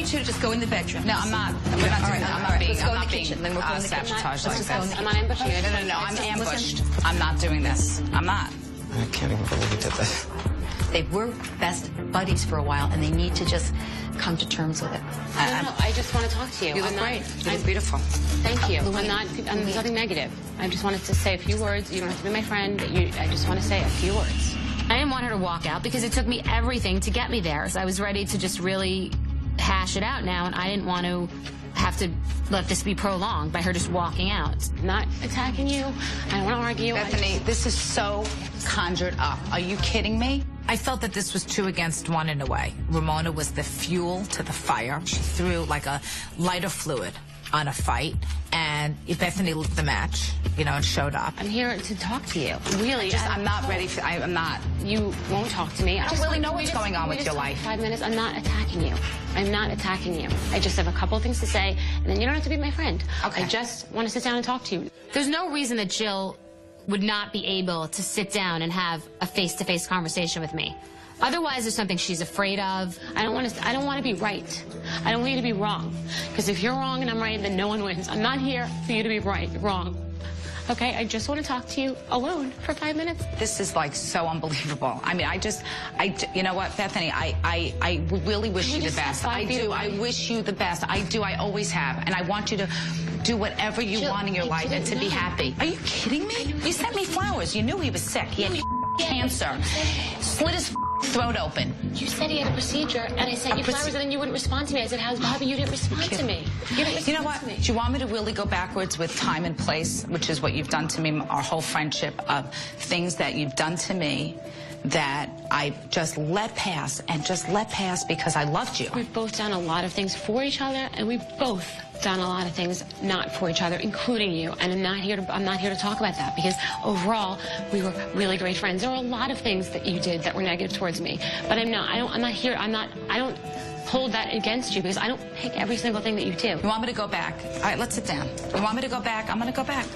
you two to just go in the bedroom. No, I'm not. We're not All doing right, that. I'm not being, let's go I'm not the being kitchen. Then we'll go uh, in the kitchen. sabotaged Let's like just go this. the I'm not ambushing No, no, no, I'm ambushed. I'm not doing this. I'm not. I can't even believe you did this. They were best buddies for a while, and they need to just come to terms with it. I don't know. I just want to talk to you. You look I'm not- great. You I'm- look beautiful. Thank you. Louise, I'm not. I'm, Louise. there's nothing negative. I just wanted to say a few words. You don't have to be my friend. You, I just want to say a few words. I didn't want her to walk out because it took me everything to get me there. So I was ready to just really hash it out now, and I didn't want to have to let this be prolonged by her just walking out. I'm not attacking you. I don't want to argue. I Bethenny, this is so conjured up. Are you kidding me? I felt that this was two against one in a way. Ramona was the fuel to the fire. She threw like a lighter fluid on a fight, and Bethenny lit the match, you know, and showed up. I'm here to talk to you. Really, Just, I'm not ready for. I, I'm not. You won't talk to me. I don't really know what's just- going on with your life. Five minutes. I'm not attacking you. I'm not attacking you. I just have a couple of things to say, and then you don't have to be my friend. Okay. I just want to sit down and talk to you. There's no reason that Jill would not be able to sit down and have a face-to-face conversation with me. Otherwise, there's something she's afraid of. I don't want to. I don't want to be right. I don't want you to be wrong. Because if you're wrong and I'm right, then no one wins. I'm not here for you to be right, wrong. Okay, I just want to talk to you alone for five minutes. This is like so unbelievable. I mean, I just, I, you know what, Bethenny, I, I, I really wish you the best. I do. I wish you the best. I do. I always have, and I want you to do whatever you Jill, want in your I life and to didn't be happy. Are you kidding me? You sent me flowers. You knew he was sick. He had cancer. Slit his throat open. You said he had a procedure, and I sent A you flowers, and then you wouldn't respond to me. I said, "How's Bobby?" You didn't respond to me. You, didn't You know what? Do you want me to really go backwards with time and place, which is what you've done to me, our whole friendship of things that you've done to me that I just let pass and just let pass because I loved you. We've both done a lot of things for each other, and we've both done a lot of things not for each other, including you. And I'm not here to I'm not here to talk about that because overall we were really great friends. There were a lot of things that you did that were negative towards me, but I'm not. I don't. I'm not here. I'm not. I don't hold that against you because I don't pick every single thing that you do. You want me to go back? All right, let's sit down. You want me to go back? I'm going to go back.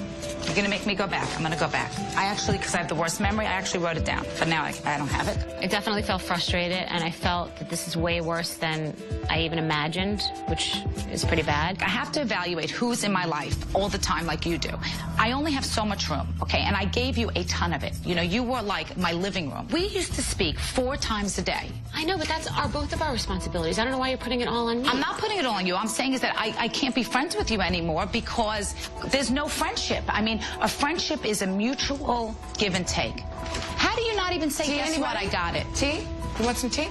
You're going to make me go back. I'm going to go back. I actually, because I have the worst memory, I actually wrote it down. But now I, I don't have it. I definitely felt frustrated, and I felt that this is way worse than I even imagined, which is pretty bad. I have to evaluate who's in my life all the time like you do. I only have so much room, okay? And I gave you a ton of it. You know, you were like my living room. We used to speak four times a day. I know, but that's our both of our responsibilities. I don't know why you're putting it all on me. I'm not putting it all on you. I'm saying is that I, I can't be friends with you anymore because there's no friendship. I mean, a friendship is a mutual give and take. How do you not even say, guess what, I got it? Tea? You want some tea?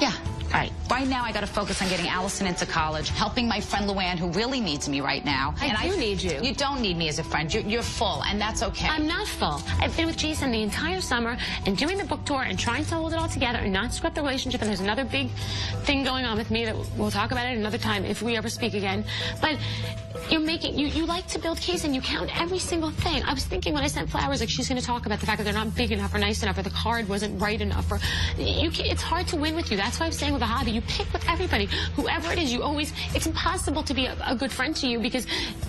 Yeah. All right. Right now, I got to focus on getting Allison into college, helping my friend Luann, who really needs me right now. And I need you. You don't need me as a friend. You're, you're full, and that's okay. I'm not full. I've been with Jason the entire summer and doing the book tour and trying to hold it all together and not screw up the relationship. And there's another big thing going on with me that we'll talk about it another time if we ever speak again. But you're making you you like to build case and you count every single thing. I was thinking when I sent flowers, like she's going to talk about the fact that they're not big enough or nice enough or the card wasn't right enough or you. Can, it's hard to win with you. That's why I'm saying a hobby, you pick with everybody, whoever it is. You always it's impossible to be a, a good friend to you because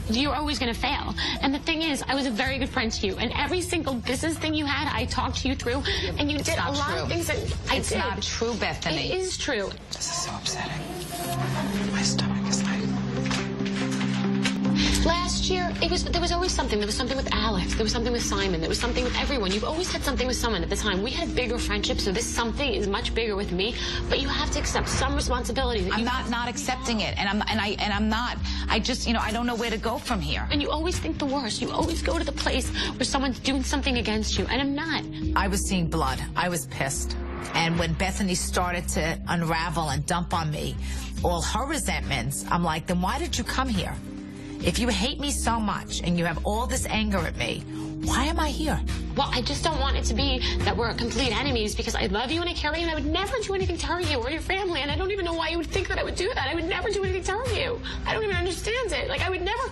you're always going to fail. And the thing is, I was a very good friend to you, and every single business thing you had, I talked to you through, and you did a lot true. of things that I It's did. not true, Bethenny. It is true. This is so upsetting. My stomach year, it was there was always something. There was something with Alex. There was something with Simon. There was something with everyone. You've always had something with someone at the time. We had a bigger friendship, so this something is much bigger with me. But you have to accept some responsibility. I'm not not accepting it, and I'm and I and I'm not. I just you know I don't know where to go from here. And you always think the worst. You always go to the place where someone's doing something against you, and I'm not. I was seeing blood. I was pissed. And when Bethenny started to unravel and dump on me all her resentments, I'm like, then why did you come here? If you hate me so much and you have all this anger at me, why am I here? Well, I just don't want it to be that we're complete enemies because I love you and I care about you and I would never do anything to hurt you or your family. And I don't even know why you would think that I would do that. I would never do anything to hurt you. I don't even understand it. Like, I would never.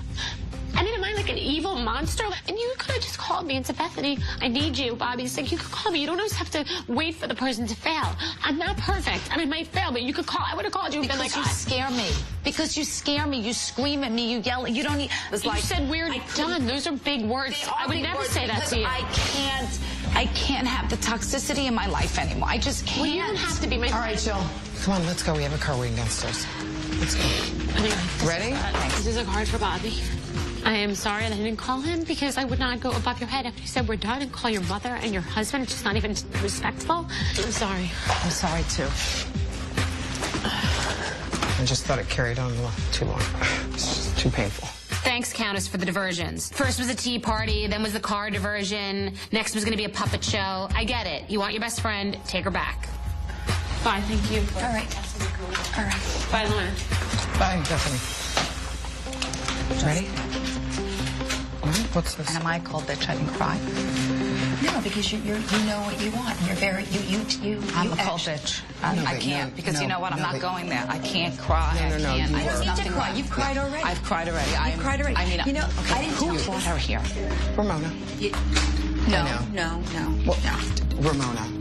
I didn't like an evil monster. And you could have just called me and said, Bethenny, I need you. Bobby's like, you could call me. You don't always have to wait for the person to fail. I'm not perfect and I might fail, but you could call. I would have called you and been Because like, you "I- scare me. Because you scare me. You scream at me. You yell. You don't need. It's you like said we're I couldn't- done. Those are big words. I would never say that to you. I can't. I can't have the toxicity in my life anymore. I just can't. well, you don't have to be my All right, Jill. Come on, let's go. We have a car waiting downstairs. Let's go. Anyway, this Ready? Is, uh, this is a card for Bobby. I am sorry that I didn't call him because I would not go above your head after you said we're done and call your mother and your husband. It's just not even respectful. I'm sorry. I'm sorry too. I just thought it carried on too long. It's just too painful. Thanks, Countess, for the diversions. First was a tea party, then was the car diversion. Next was going to be a puppet show. I get it. You want your best friend, take her back. Bye, thank you. All right. All right. Bye, Lorna. Bye, Bethenny. Ready? What's this? And am I called bitch? I can cry. No, because you you're, you know what you want. You're very you you you. I'm you a cold bitch. I, No, I can't no, because you know what? I'm no, not going there. I can't cry. No, no, I no, can't. you I are. there's You need to cry. wrong. You've cried already. I've cried already. You've I'm- cried already. I mean, You know, okay, I didn't who tell you. brought her here? Ramona. You, no, know. no, no, What? no. Ramona.